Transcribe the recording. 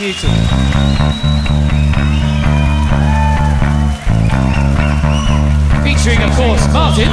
Featuring, of course, Martin.